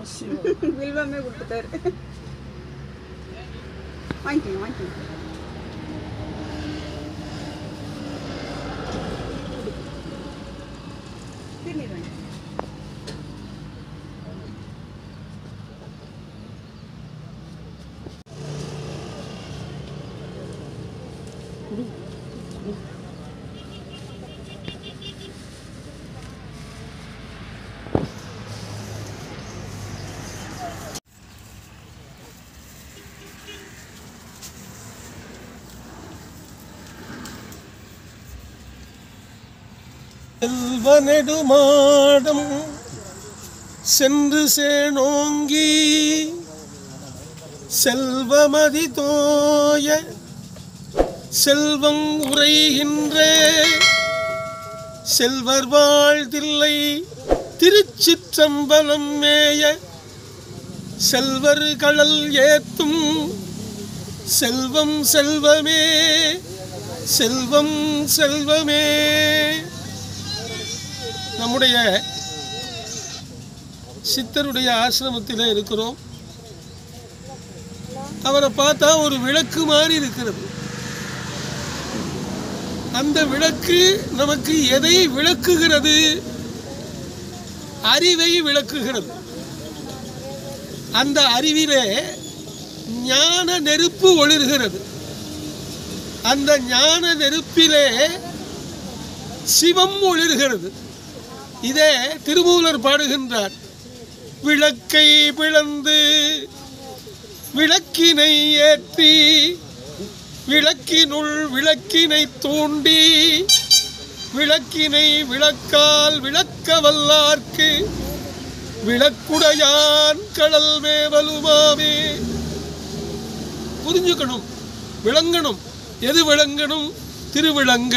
ಅವಶ್ಯ ಬಿಲ್ವಮ್ಮೆ ಹುಟ್ಟುತ್ತಾರೆ ವಾಂಟಿ ವಾಂಟಿ ತಿನ್ನಿರಂಗೆ Thank you. வாங்கி செல்வனெடுமாடம் சென்று சேனோங்கி செல்வமதி தோய செல்வம் உரைகின்ற. செல்வர் வாழ்தில்லை திருச்சிற்றம்பலம் மேய. செல்வர் கடல் ஏத்தும் செல்வம் செல்வமே செல்வம் செல்வமே. நம்முடைய சித்தருடைய ஆசிரமத்தில் இருக்கிறோம். அவரை பார்த்தா ஒரு விளக்கு மாதிரி இருக்கிறது. அந்த விளக்கு நமக்கு எதை விளக்குகிறது? அறிவை விளக்குகிறது. அந்த அறிவிலே ஞான நெருப்பு ஒளிர்கிறது. அந்த ஞான நெருப்பிலே சிவம் ஒளிர்கிறது. இதே திருமூலர் பாடுகின்றார். விளக்கை பிளந்து விளக்கினை ஏற்றி விளக்கினுள் விளக்கினை தூண்டி விளக்கினை விளக்கால் விளக்க வல்லார்க்கு விளக்குடையான் கடல் மேவலுமாவே புரிஞ்சுக்கணும் விளங்கணும். எது விளங்கணும்? திருவிளங்க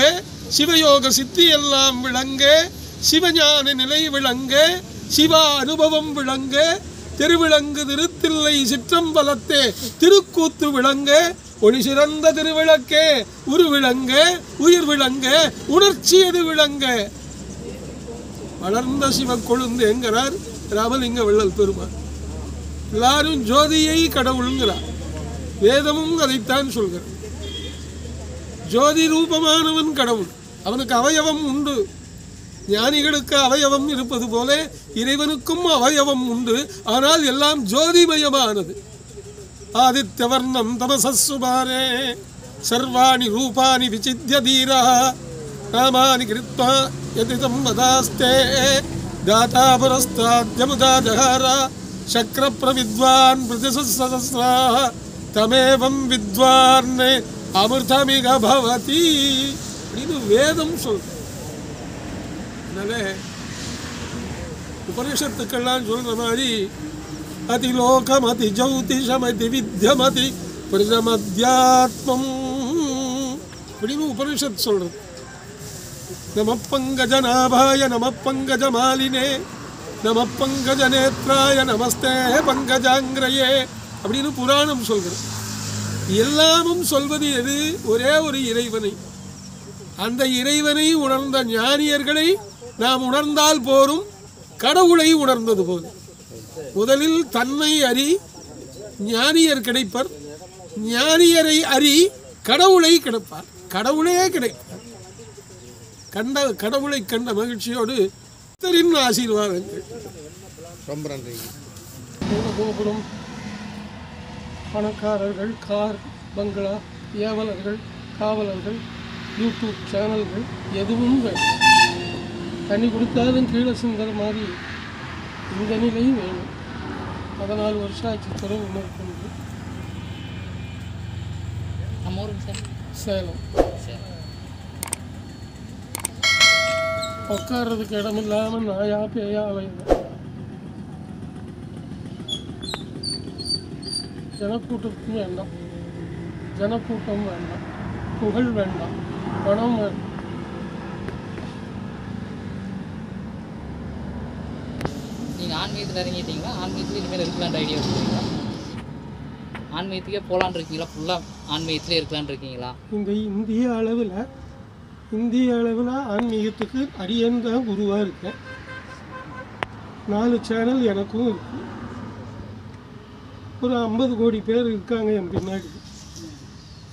சிவயோக சித்தி எல்லாம் விளங்க சிவஞான நிலை விளங்க சிவ அனுபவம் விளங்க திருவிளங்கு திருத்தில்லை சிற்றம்பலத்தே திருக்கூத்து விளங்க ஒளி சிறந்த திருவிளக்கே உரு விளங்க உயிர் விளங்க உணர்ச்சி எது விளங்க? வளர்ந்த சிவ கொழுந்து என்கிறார் ராமலிங்க வள்ளல் பெருமான். எல்லாரும் ஜோதியை கடவுளுங்கிறார். வேதமும் அதைத்தான் சொல்கிறார். ஜோதி ரூபமானவன் கடவுள். அவனுக்கு அவயவம் உண்டு. ஞானிகளுக்கு அவயவம் இருப்பது போல இறைவனுக்கும் அவயவம் உண்டு. ஆனால் எல்லாம் ஜோதிமயமானது. ஆதித்யவர்ணம் தமசசுபாரே சர்வாணி ரூபாணி விசித்திய தீரா நாமானி கிருத்வா எதிதம் வதாஸ்தே தாத்தா புரஸ்தாத்யமுதா ஜகாரா சக்கர பிரவித்வான் பிரதிசஸ்ரா தமேவம் வித்வான் அமிர்தமிக பவதி. இது வேதம் சொல்ற அதனால் உபனிஷத்துக்கெல்லாம் சொல்கிற மாதிரி அதிலோகம் அதி ஜௌதிஷம் அதி வித்யம் பிரஜமத்யாத்மம் அப்படின்னு உபனிஷத் சொல்கிறது நம பங்கஜநாபாய நம பங்கஜமாலினே நம பங்கஜநேத்ராய நமஸ்தே பங்கஜாங்கிரயே அப்படின்னு புராணம் சொல்கிறது எல்லாமும் சொல்வது எது? ஒரே ஒரு இறைவனை. அந்த இறைவனை உணர்ந்த ஞானியர்களை நாம் உணர்ந்தால் போரும் கடவுளை உணர்ந்தது போது முதலில் தன்னை அறி ஞானியர் கிடைப்பர். ஞானியரை அறி கடவுளை கிடைப்பார். கடவுளே கிடைப்பார். கண்ட கடவுளை கண்ட மகிழ்ச்சியோடு கர்த்தரின் ஆசீர்வாதங்கள். ரொம்ப நன்றிங்க கோபுரம் பணக்காரர்கள் கார் பங்களா ஏவலர்கள் காவலர்கள் யூடியூப் சேனல்கள் எதுவும் வேண்டாம். தண்ணி கொடுத்தாலும் கீழே சிந்துற மாதிரி இந்த நிலை வேணும். பதினாலு வருஷம் ஆச்சு துறவு மேற்கொண்டு. நம்ம ஊருக்கு சார் சேலம். சரி உட்கார்றதுக்கு இடம் இல்லாமல் நாயா பேயா அலையுது ஜனக்கூட்டத்தும் வேண்டாம். ஜனக்கூட்டம் வேண்டாம். புகழ் வேண்டாம். பணம் வேண்டாம். நீங்கள் ஆன்மீகத்தில் இறங்கிட்டீங்களா ஆன்மீகத்தில் இனிமேல் இருக்கலான்ற ஐடியா வச்சுருக்கீங்களா? ஆன்மீகத்துக்கே போகலான் இருக்கீங்களா? ஃபுல்லாக ஆன்மீகத்திலே இருக்கலான் இருக்கீங்களா? இந்த இந்திய அளவில் இந்திய அளவில் ஆன்மீகத்துக்கு அரியன் தான் குருவாக இருக்கேன் நாலு சேனல் எனக்கும் இருக்கு. ஒரு ஐம்பது கோடி பேர் இருக்காங்க என் பின்னாடி.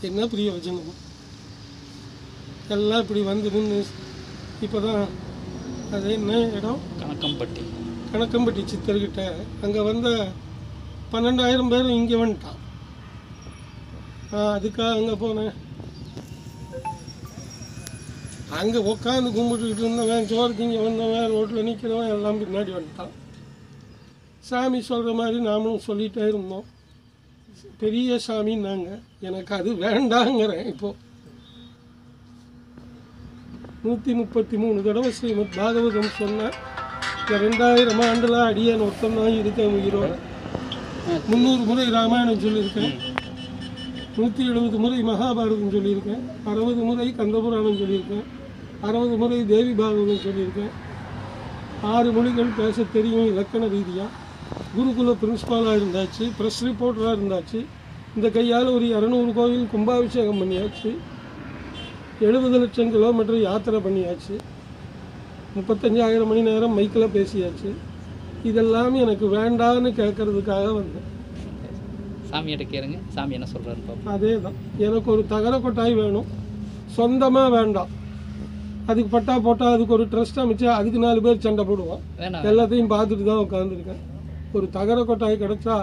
என்ன பிரயோஜனம் எல்லாம் இப்படி வந்து நின்று இப்போ தான் அது என்ன இடம்? கணக்கம்பட்டி. கணக்கம்பட்டி சித்தர்கிட்ட அங்கே வந்த பன்னெண்டாயிரம் பேரும் இங்கே வந்துட்டான். நான் அதுக்காக அங்கே போனேன். அங்கே உட்காந்து கும்பிட்டுக்கிட்டு இருந்தவன் சோறு திங்க வந்தவன் ரோட்டில் நிற்கிறவன் எல்லாம் பின்னாடி வந்துட்டான். சாமி சொல்கிற மாதிரி நாமளும் சொல்லிகிட்டே இருந்தோம். பெரிய சாமின்னாங்க எனக்கு அது வேண்டாங்கிறேன் இப்போது நூற்றி முப்பத்தி மூணு தடவை ஸ்ரீமத் பாகவதம் சொன்னேன் ரெண்டாயிரம் ஆண்டுல அடியேன் ஒருத்தன் தான் இருக்கேன் உயிரோட. முந்நூறு முறை ராமாயணம் சொல்லியிருக்கேன். நூற்றி எழுபது முறை மகாபாரதம் சொல்லியிருக்கேன். அறுபது முறை கந்தபுராணம் சொல்லியிருக்கேன். அறுபது முறை தேவி பாகவதம் சொல்லியிருக்கேன். ஆறு மொழிகள் பேச தெரியும் இலக்கண ரீதியாக குருகுல பிரின்ஸ்பாலாக இருந்தாச்சு ப்ரெஸ் ரிப்போர்ட்டராக இருந்தாச்சு. இந்த கையால் ஒரு இரநூறு கோவில் கும்பாபிஷேகம் பண்ணியாச்சு. எழுபது லட்சம் கிலோமீட்டர் யாத்திரை பண்ணியாச்சு. முப்பத்தஞ்சாயிரம் மணி நேரம் மைக்கில் பேசியாச்சு. இதெல்லாம் எனக்கு வேண்டான்னு கேட்கறதுக்காக வந்தேன். சாமியிட்ட கேளுங்க. சாமி என்ன பார்ப்போம் அதே தான் எனக்கு ஒரு தகர கொட்டாய் வேணும். சொந்தமாக வேண்டாம். அதுக்கு பட்டா போட்டால் அதுக்கு ஒரு ட்ரஸ்ட் அமைச்சு அதுக்கு நாலு பேர் சண்டை போடுவான் வேணாம். எல்லாத்தையும் பார்த்துட்டு தான் உட்காந்துருக்கேன் ஒரு தகர கொட்டாய் கிடச்சா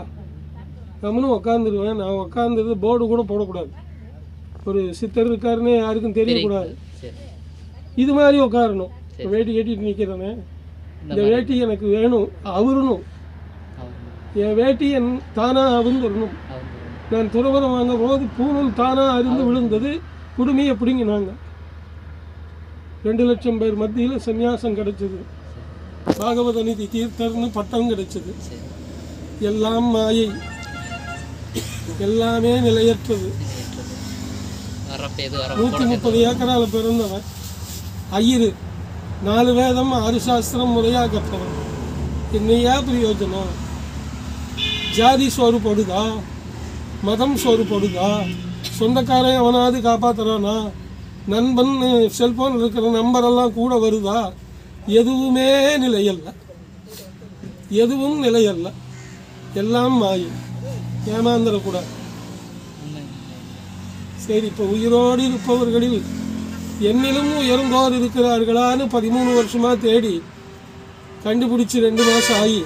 கம்முன்னு உட்காந்துருவேன் நான் உட்காந்துருது போர்டு கூட போடக்கூடாது. ஒரு சித்தர் இருக்காருன்னு யாருக்கும் தெரியக்கூடாது. இது மாதிரி உட்காரணும். வேட்டி கட்டிட்டு நிற்கிறேனே இந்த வேட்டி எனக்கு வேணும் அவருணும் என் வேட்டி என் தானாக அவிழ்ந்துடணும் அவங்க நான் துறவரம் வாங்க போது பூணூல் தானாக அருந்து விழுந்தது குடுமையை பிடுங்கினாங்க. ரெண்டு லட்சம் பேர் மத்தியில் சந்நியாசம் கிடைச்சது. பாகவத நிதி தீர்த்தர்னு பட்டம் கிடைச்சது. எல்லாம் மாயை. எல்லாமே நிலையற்றது. நூற்றி முப்பது ஏக்கரால பிறந்தவன். ஐயரு. நாலு வேதம் ஆறு சாஸ்திரம் முறையாக கற்றவன் என்னையா பிரயோஜனம்? ஜாதி சோறு போடுதா மதம் சோறு போடுதா சொந்தக்காரன் அவனாவது காப்பாற்றுறானா நண்பன் செல்போன் இருக்கிற நம்பரெல்லாம் கூட வருதா? எதுவுமே நிலையல்ல. எதுவும் நிலையல்ல. எல்லாம் மாயும் ஏமாந்துடக்கூடாது சரி இப்போ உயிரோடு இருப்பவர்களில் என்னிலும் உயர்ந்தோர் இருக்கிறார்களான்னு பதிமூணு வருஷமா தேடி கண்டுபிடிச்சி ரெண்டு மாதம் ஆகி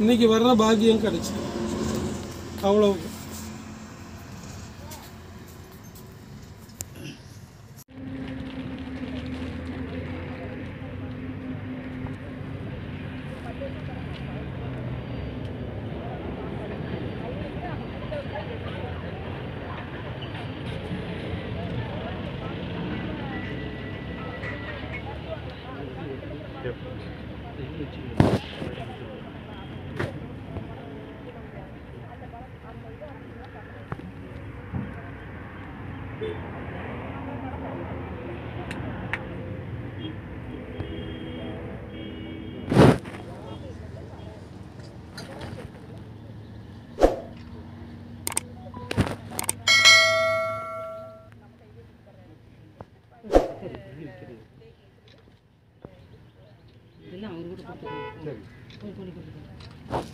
இன்னைக்கு வர்ற பாக்கியம் கிடைச்சு அவ்வளவு. இல்லை அவர்